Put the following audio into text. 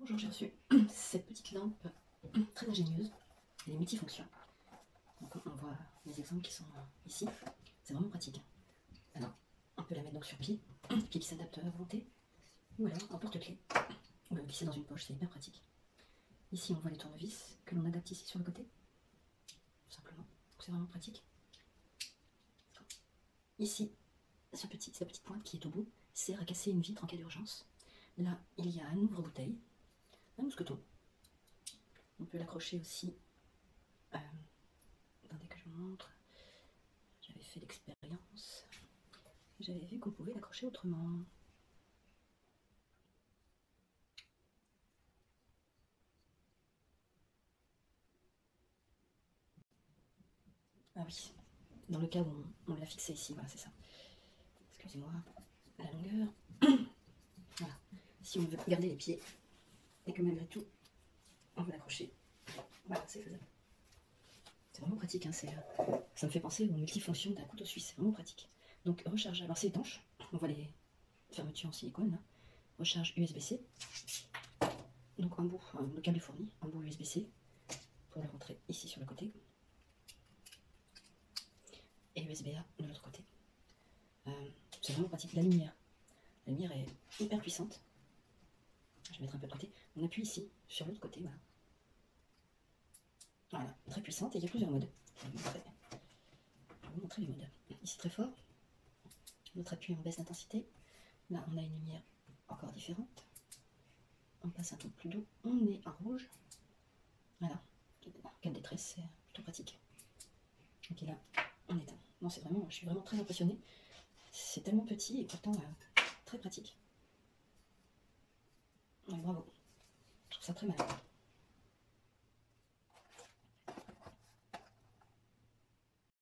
Bonjour, j'ai reçu cette petite lampe très ingénieuse. Elle est multifonction. Donc on voit les exemples qui sont ici. C'est vraiment pratique. Alors, on peut la mettre donc sur pied, pied qui s'adapte à volonté, ou alors en porte-clés, ou le glisser dans une poche, c'est hyper pratique. Ici, on voit les tournevis que l'on adapte ici sur le côté, tout simplement. C'est vraiment pratique. Ici, ce petit, cette petite pointe qui est au bout sert à casser une vitre en cas d'urgence. Là, il y a un ouvre-bouteille, un mousqueton. On peut l'accrocher aussi. Euh, attendez que je vous montre. J'avais fait l'expérience. J'avais vu qu'on pouvait l'accrocher autrement. Ah oui, dans le cas où on, l'a fixé ici, voilà, c'est ça. Excusez-moi, la longueur. voilà. Si on veut garder les pieds et que malgré tout, on veut l'accrocher, voilà, c'est faisable. C'est vraiment pratique, hein, ça me fait penser aux multifonctions d'un couteau suisse, c'est vraiment pratique. Donc recharge, alors c'est étanche, on voit les fermetures en silicone, recharge USB-C, donc un bout, le câble est fourni, un bout USB-C pour le rentrer ici sur le côté, et USB-A de l'autre côté. Euh, c'est vraiment pratique. La lumière, la lumière est hyper puissante. Je vais mettre un peu de côté. On appuie ici, sur l'autre côté, voilà. Très puissante et il y a plusieurs modes. Je vais vous montrer, les modes. Ici très fort. L'autre appui en baisse d'intensité. Là, on a une lumière encore différente. On passe un peu plus doux. On est en rouge. Voilà. Quelle détresse, c'est plutôt pratique. Ok, là, on éteint. Non, c'est vraiment, je suis vraiment très impressionnée. C'est tellement petit et pourtant euh, très pratique. Bravo. Je trouve ça très malin.